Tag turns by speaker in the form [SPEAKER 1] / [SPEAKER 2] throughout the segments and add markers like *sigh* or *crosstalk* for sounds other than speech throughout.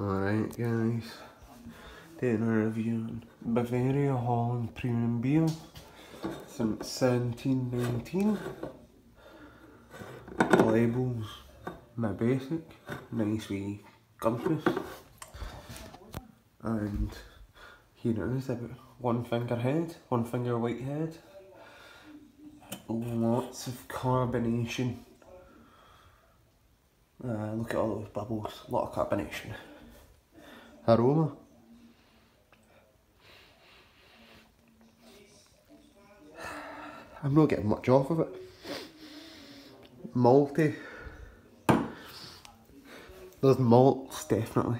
[SPEAKER 1] Alright guys, doing a review on Bavaria Holland Premium Beer since 1719. Labels, my basic, nice wee compass. And here it is, about one finger head, one finger white head. Lots of carbonation. Uh, look at all those bubbles, a lot of carbonation aroma. I'm not getting much off of it. Malty. There's malts, definitely.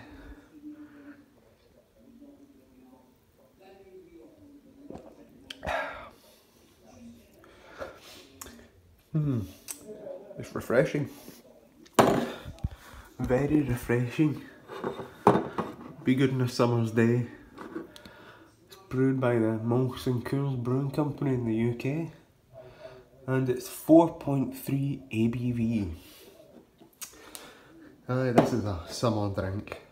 [SPEAKER 1] Hmm, it's refreshing. Very refreshing be good on a summer's day. It's brewed by the Molson Coors Brewing Company in the UK and it's 4.3 ABV. Aye, this is a summer drink.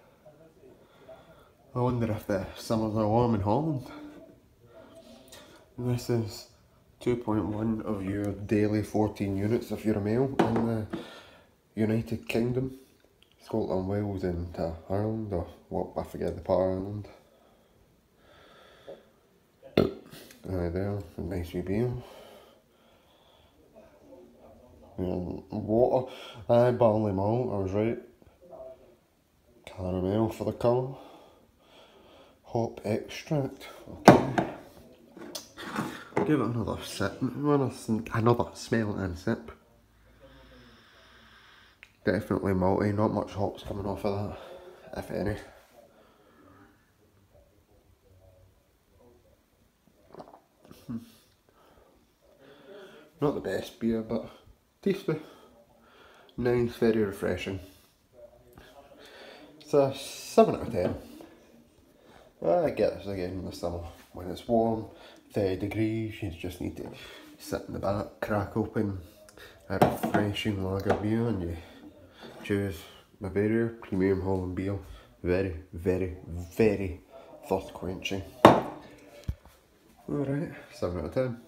[SPEAKER 1] I wonder if the summers are warm in Holland. This is 2.1 of your daily 14 units if you're a male in the United Kingdom. Scotland, Wales uh, Ireland, or what, I forget the part of Ireland. *coughs* Right there, nice wee beer. And water, aye, barley malt, I was right. Caramel for the colour. Hop extract, okay. Give it another sip, another smell and sip. Definitely malty, not much hops coming off of that, if any. Hmm. Not the best beer, but tasty. Nice, very refreshing. It's a 7 out of 10. I get this again in the summer. When it's warm, 30 degrees, you just need to sit in the back, crack open a refreshing lager beer and you choose Bavaria Premium Holland Beer. Very, very, very thirst quenching. Alright, 7 out of 10.